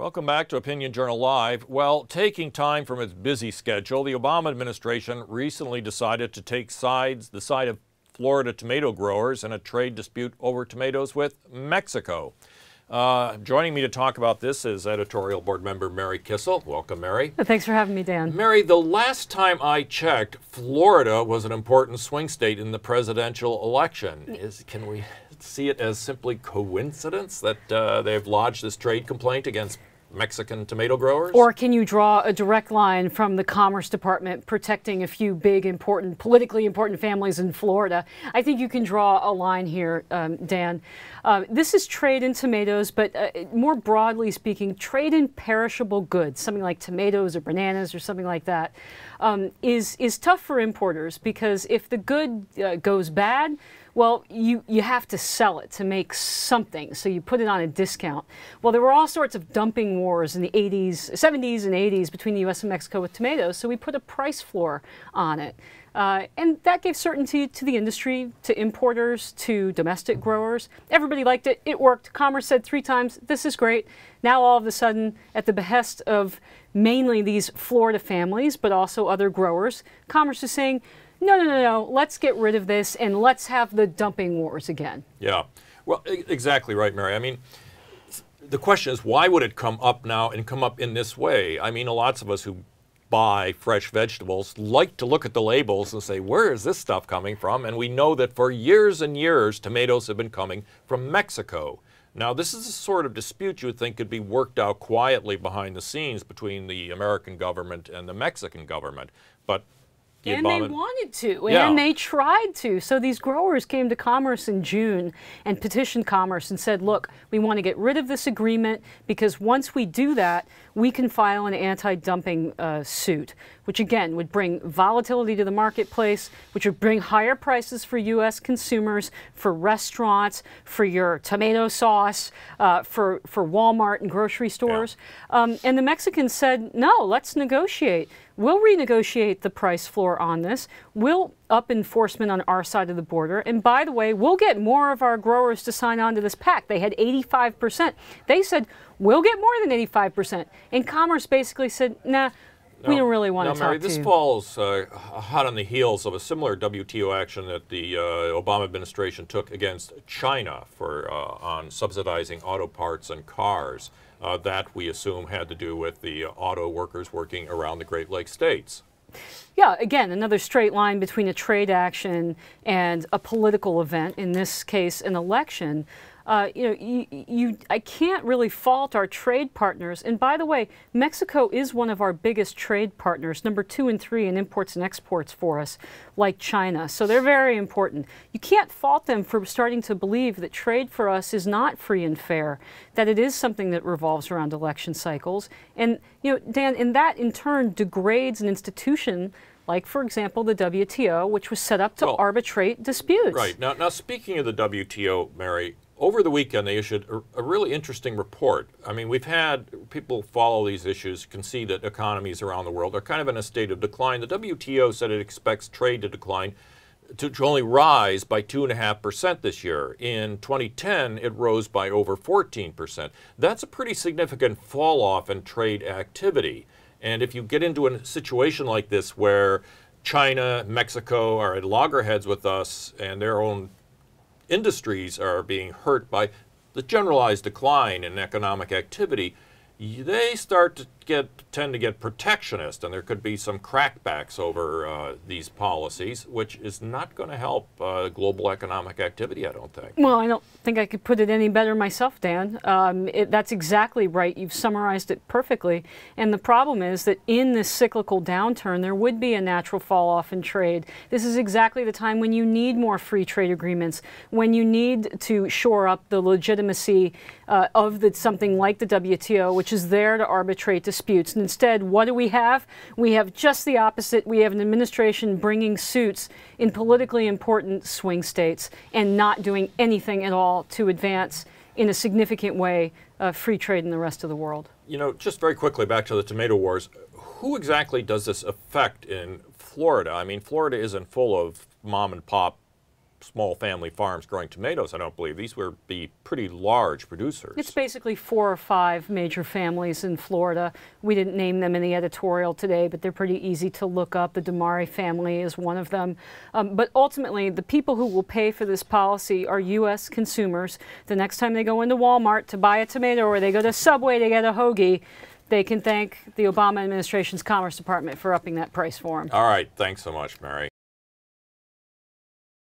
Welcome back to Opinion Journal Live. Well, taking time from its busy schedule, the Obama administration recently decided to take sides, the side of Florida tomato growers in a trade dispute over tomatoes with Mexico. Uh, joining me to talk about this is editorial board member Mary Kissel. Welcome, Mary. Thanks for having me, Dan. Mary, the last time I checked, Florida was an important swing state in the presidential election. Is, can we see it as simply coincidence that uh, they've lodged this trade complaint against Mexican tomato growers? Or can you draw a direct line from the Commerce Department protecting a few big, important, politically important families in Florida? I think you can draw a line here, um, Dan. Uh, this is trade in tomatoes, but uh, more broadly speaking, trade in perishable goods, something like tomatoes or bananas or something like that, um, is is tough for importers because if the good uh, goes bad, well, you, you have to sell it to make something, so you put it on a discount. Well, there were all sorts of dumping wars in the 80s, 70s and 80s between the U.S. and Mexico with tomatoes, so we put a price floor on it. Uh, and that gave certainty to the industry, to importers, to domestic growers. Everybody liked it. It worked. Commerce said three times, this is great. Now, all of a sudden, at the behest of mainly these Florida families, but also other growers, Commerce is saying, no, no, no, no, let's get rid of this and let's have the dumping wars again. Yeah. Well, exactly right, Mary. I mean, the question is why would it come up now and come up in this way? I mean, lots of us who buy fresh vegetables like to look at the labels and say, where is this stuff coming from? And we know that for years and years, tomatoes have been coming from Mexico. Now, this is a sort of dispute you would think could be worked out quietly behind the scenes between the American government and the Mexican government. But the and they wanted to, yeah. and they tried to. So these growers came to Commerce in June and petitioned Commerce and said, look, we want to get rid of this agreement because once we do that, we can file an anti-dumping uh, suit, which again would bring volatility to the marketplace, which would bring higher prices for U.S. consumers, for restaurants, for your tomato sauce, uh, for, for Walmart and grocery stores. Yeah. Um, and the Mexicans said, no, let's negotiate. We'll renegotiate the price floor on this. We'll up enforcement on our side of the border. And by the way, we'll get more of our growers to sign on to this pact. They had 85%. They said, we'll get more than 85%. And Commerce basically said, nah, we don't really want now, to Mary, talk this falls uh, hot on the heels of a similar WTO action that the uh, Obama administration took against China for uh, on subsidizing auto parts and cars. Uh, that we assume had to do with the auto workers working around the Great Lakes states. Yeah, again, another straight line between a trade action and a political event, in this case, an election uh, you know, you, you, I can't really fault our trade partners. And by the way, Mexico is one of our biggest trade partners, number two and three in imports and exports for us, like China. So they're very important. You can't fault them for starting to believe that trade for us is not free and fair, that it is something that revolves around election cycles. And, you know, Dan, and that in turn degrades an institution like, for example, the WTO, which was set up to well, arbitrate disputes. Right. Now, now, speaking of the WTO, Mary, over the weekend, they issued a, a, really interesting report. I mean, we've had people follow these issues, can see that economies around the world are kind of in a state of decline. The WTO said it expects trade to decline to, to only rise by 2.5% this year. In 2010, it rose by over 14%. That's a pretty significant fall off in trade activity. And if you get into a situation like this where China, Mexico are at loggerheads with us and their own industries are being hurt by the generalized decline in economic activity, they start to get tend to get protectionist, and there could be some crackbacks over uh, these policies, which is not going to help uh, global economic activity, I don't think. Well, I don't think I could put it any better myself, Dan. Um, it, that's exactly right. You've summarized it perfectly. And the problem is that in this cyclical downturn, there would be a natural fall off in trade. This is exactly the time when you need more free trade agreements, when you need to shore up the legitimacy uh, of the, something like the WTO, which is there to arbitrate disputes. And instead, what do we have? We have just the opposite. We have an administration bringing suits in politically important swing states and not doing anything at all to advance in a significant way uh, free trade in the rest of the world. You know, just very quickly back to the tomato wars. Who exactly does this affect in Florida? I mean, Florida isn't full of mom and pop small family farms growing tomatoes, I don't believe. These would be pretty large producers. It's basically four or five major families in Florida. We didn't name them in the editorial today, but they're pretty easy to look up. The DiMare family is one of them. Um, but ultimately, the people who will pay for this policy are U.S. consumers. The next time they go into Walmart to buy a tomato or they go to Subway to get a hoagie, they can thank the Obama administration's Commerce Department for upping that price for them. All right, thanks so much, Mary.